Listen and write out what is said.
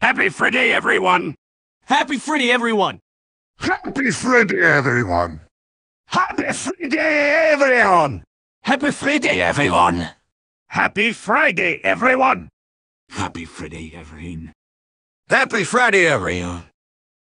Happy Friday, everyone! Happy Friday, everyone! Happy Friday, everyone! Happy Friday, everyone! Happy Friday, everyone! Happy Friday, everyone! Happy Friday, everyone! Happy Friday, everyone!